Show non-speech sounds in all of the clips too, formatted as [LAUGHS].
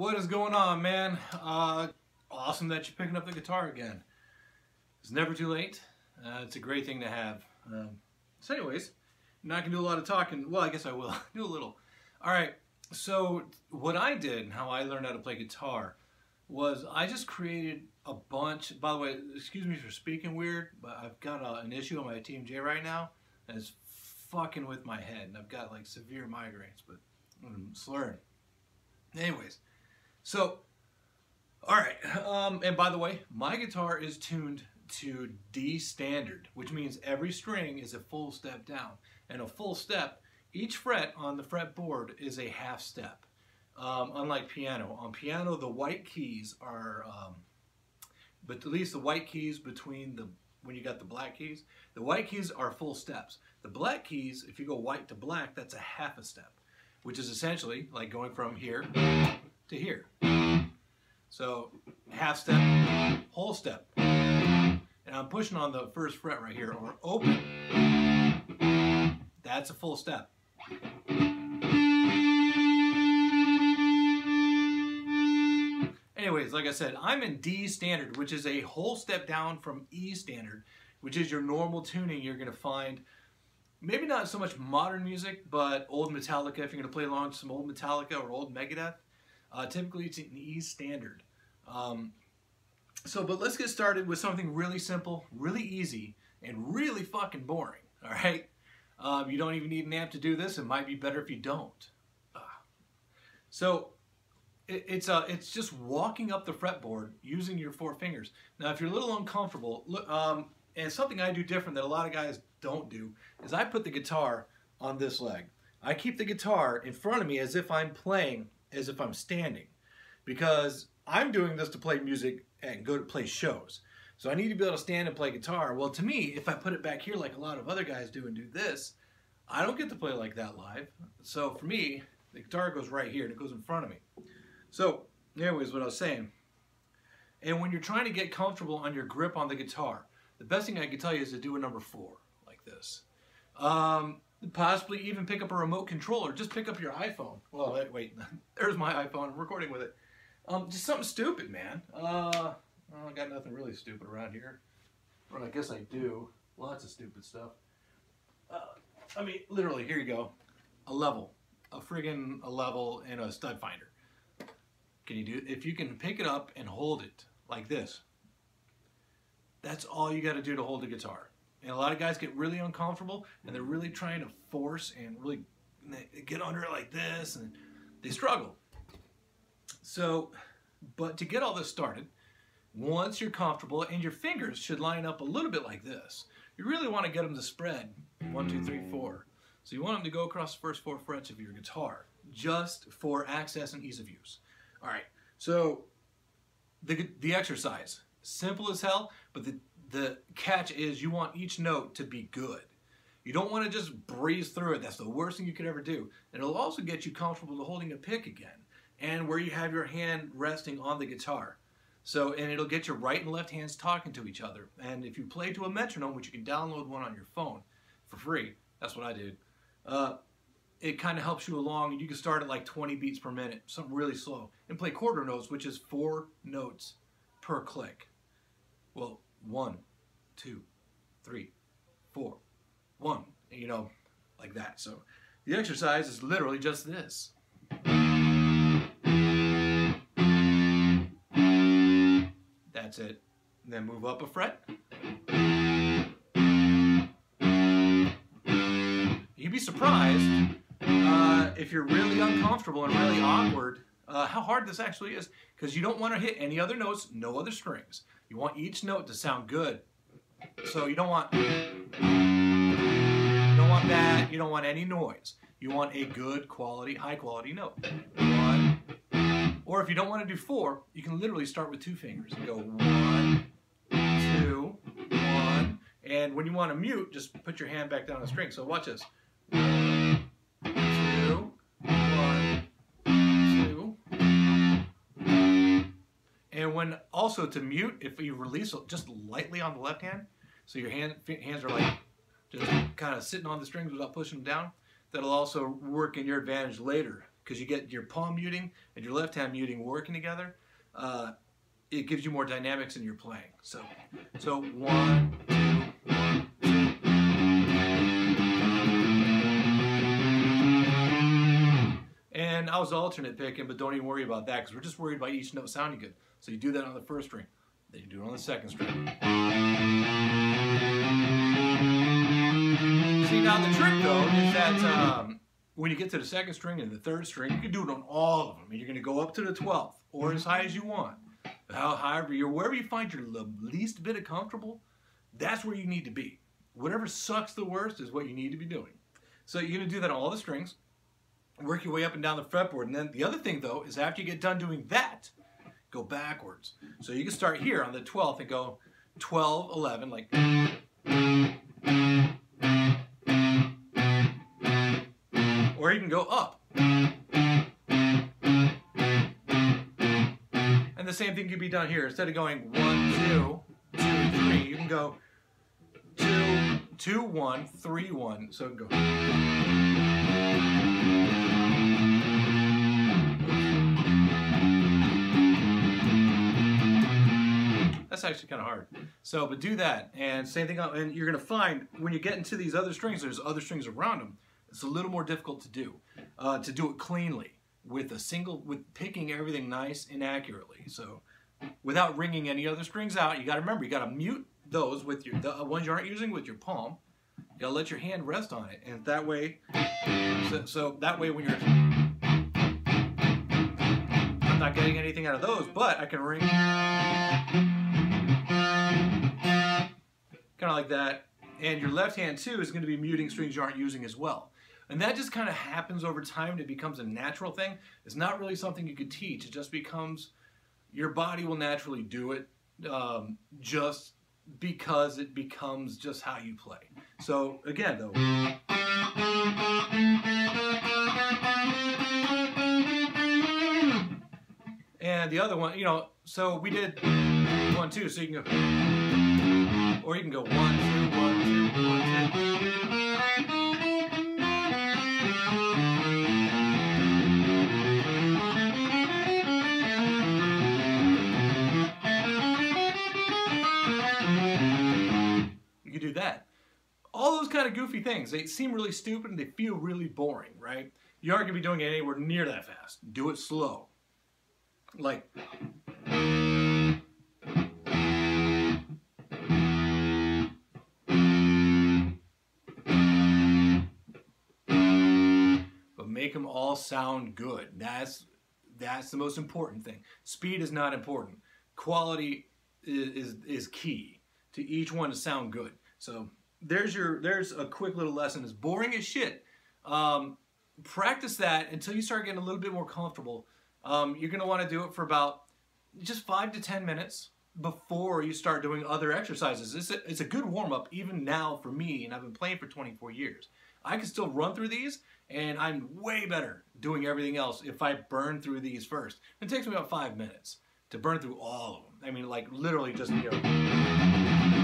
What is going on, man? Uh, awesome that you're picking up the guitar again. It's never too late. Uh, it's a great thing to have. Um, so anyways, not going to do a lot of talking. Well, I guess I will. [LAUGHS] do a little. All right, so what I did and how I learned how to play guitar was I just created a bunch. By the way, excuse me for speaking weird, but I've got a, an issue on my TMJ right now and it's fucking with my head. And I've got like severe migraines, but I'm slurring. Anyways, so, all right. Um, and by the way, my guitar is tuned to D standard, which means every string is a full step down. And a full step, each fret on the fretboard is a half step. Um, unlike piano. On piano, the white keys are, um, but at least the white keys between the, when you got the black keys, the white keys are full steps. The black keys, if you go white to black, that's a half a step, which is essentially like going from here to here. So half step, whole step. And I'm pushing on the first fret right here, or open. That's a full step. Anyways, like I said, I'm in D standard, which is a whole step down from E standard, which is your normal tuning you're to find maybe not so much modern music, but old Metallica, if you're going to play along to some old Metallica or old Megadeth, uh, typically it's an E standard. Um, so, but let's get started with something really simple, really easy, and really fucking boring, [LAUGHS] all right? Um, you don't even need an amp to do this. It might be better if you don't. Uh, so, it, it's, uh, it's just walking up the fretboard using your four fingers. Now, if you're a little uncomfortable, look, um, and something I do different that a lot of guys don't do is I put the guitar on this leg. I keep the guitar in front of me as if I'm playing, as if I'm standing. Because I'm doing this to play music and go to play shows. So I need to be able to stand and play guitar. Well, to me, if I put it back here like a lot of other guys do and do this, I don't get to play like that live. So for me, the guitar goes right here and it goes in front of me. So, anyways, what I was saying. And when you're trying to get comfortable on your grip on the guitar, the best thing I can tell you is to do a number four, like this. Um, possibly even pick up a remote controller. Just pick up your iPhone. Well, wait, wait. [LAUGHS] there's my iPhone. I'm recording with it. Um, just something stupid, man. Uh, I got nothing really stupid around here. Well, I guess I do. Lots of stupid stuff. Uh, I mean, literally, here you go. A level. A friggin' a level and a stud finder. Can you do If you can pick it up and hold it like this, that's all you got to do to hold a guitar. And a lot of guys get really uncomfortable and they're mm-hmm. really trying to force and really get under it like this and they struggle. So, but to get all this started, once you're comfortable and your fingers should line up a little bit like this, you really want to get them to spread one, two, three, four. So you want them to go across the first four frets of your guitar just for access and ease of use. All right, so the, the exercise, simple as hell, but the, the catch is you want each note to be good. You don't want to just breeze through it. That's the worst thing you could ever do. And it'll also get you comfortable to holding a pick again and where you have your hand resting on the guitar. So, and it'll get your right and left hands talking to each other. And if you play to a metronome, which you can download one on your phone for free, that's what I did, uh, it kind of helps you along. You can start at like 20 beats per minute, something really slow, and play quarter notes, which is four notes per click. Well, one, two, three, four, one, you know, like that. So the exercise is literally just this. That's it. Then move up a fret. You'd be surprised uh, if you're really uncomfortable and really awkward uh, how hard this actually is because you don't want to hit any other notes, no other strings. You want each note to sound good. So you don't want you don't want that. You don't want any noise. You want a good quality, high quality note. One. Or if you don't want to do four, you can literally start with two fingers and go one, two, one. And when you want to mute, just put your hand back down on the string. So watch this. Also to mute, if you release just lightly on the left hand, so your hand hands are like just kind of sitting on the strings without pushing them down, that'll also work in your advantage later because you get your palm muting and your left hand muting working together. Uh, it gives you more dynamics in your playing. So, so one, Was alternate picking, but don't even worry about that because we're just worried about each note sounding good. So you do that on the first string, then you do it on the second string. See, now the trick though is that um, when you get to the second string and the third string, you can do it on all of them. You're going to go up to the 12th or as high as you want. How, however, you're wherever you find your least bit of comfortable, that's where you need to be. Whatever sucks the worst is what you need to be doing. So you're going to do that on all the strings work your way up and down the fretboard. And then the other thing though is after you get done doing that, go backwards. So you can start here on the 12th and go 12, 11, like. Or you can go up. And the same thing can be done here. Instead of going one, two, two, three, you can go two, two, one, three, one. So go. That's actually kind of hard. So, but do that, and same thing. And you're gonna find when you get into these other strings, there's other strings around them. It's a little more difficult to do, uh, to do it cleanly with a single, with picking everything nice and accurately. So, without ringing any other strings out, you got to remember you got to mute those with your the ones you aren't using with your palm. You gotta let your hand rest on it, and that way, so, so that way when you're I'm not getting anything out of those, but I can ring kind of like that. And your left hand too is going to be muting strings you aren't using as well. And that just kind of happens over time. It becomes a natural thing. It's not really something you could teach. It just becomes, your body will naturally do it um, just because it becomes just how you play. So again though. And the other one, you know, so we did one, two, so you can go. Or you can go one, two, one, two, one, two. You can do that. All those kind of goofy things, they seem really stupid and they feel really boring, right? You aren't going to be doing it anywhere near that fast. Do it slow. Like... make them all sound good. That's that's the most important thing. Speed is not important. Quality is, is, key to each one to sound good. So there's your there's a quick little lesson. It's boring as shit. Um, practice that until you start getting a little bit more comfortable. Um, you're gonna want to do it for about just five to ten minutes before you start doing other exercises. It's a, it's a good warm up even now for me, and I've been playing for 24 years. I can still run through these and I'm way better doing everything else if I burn through these first. It takes me about five minutes to burn through all of them. I mean, like literally just, you know.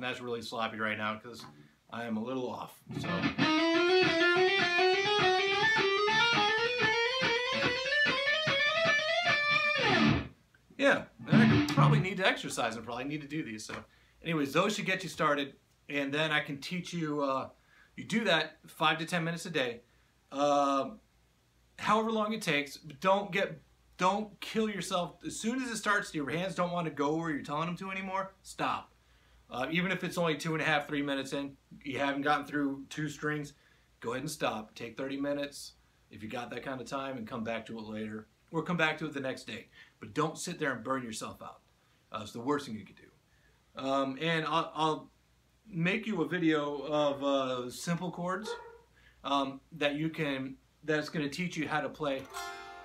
And that's really sloppy right now because I am a little off. So. Yeah, I probably need to exercise and probably need to do these. So, anyways, those should get you started, and then I can teach you. Uh, you do that five to ten minutes a day, uh, however long it takes. But don't get don't kill yourself. As soon as it starts, your hands don't want to go where you're telling them to anymore. Stop. Uh, even if it's only two and a half, three minutes in, you haven't gotten through two strings, go ahead and stop. Take 30 minutes if you got that kind of time and come back to it later. Or come back to it the next day. But don't sit there and burn yourself out. Uh, it's the worst thing you could do. Um, and I'll, I'll, make you a video of uh, simple chords um, that you can that's going to teach you how to play,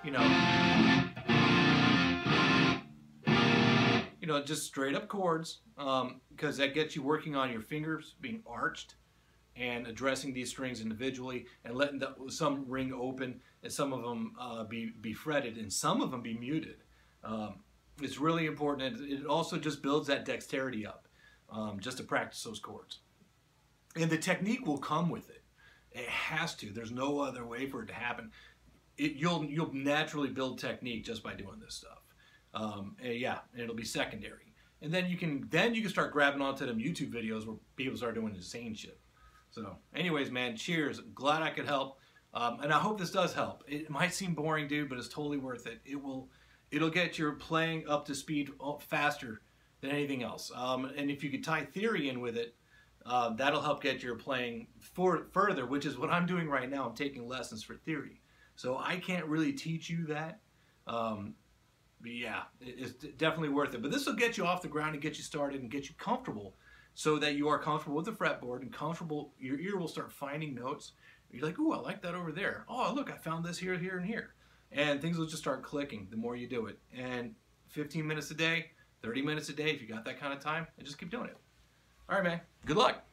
you know, you know, just straight up chords, because um, that gets you working on your fingers being arched and addressing these strings individually and letting the, some ring open and some of them uh, be, be fretted and some of them be muted. Um, it's really important. And it also just builds that dexterity up um, just to practice those chords. And the technique will come with it. It has to. There's no other way for it to happen. It, you'll you'll naturally build technique just by doing this stuff. Um, yeah, and it'll be secondary. And then you can then you can start grabbing onto them YouTube videos where people start doing insane shit. So, anyways, man, cheers. Glad I could help. Um, and I hope this does help. It might seem boring, dude, but it's totally worth it. It will, it'll get your playing up to speed faster than anything else. Um, and if you could tie theory in with it, uh, that'll help get your playing for, further, which is what I'm doing right now. I'm taking lessons for theory. So I can't really teach you that. Um, yeah, it's definitely worth it. But this will get you off the ground and get you started and get you comfortable so that you are comfortable with the fretboard and comfortable. Your ear will start finding notes. You're like, ooh, I like that over there. Oh, look, I found this here, here, and here. And things will just start clicking the more you do it. And 15 minutes a day, 30 minutes a day, if you got that kind of time, and just keep doing it. All right, man. Good luck.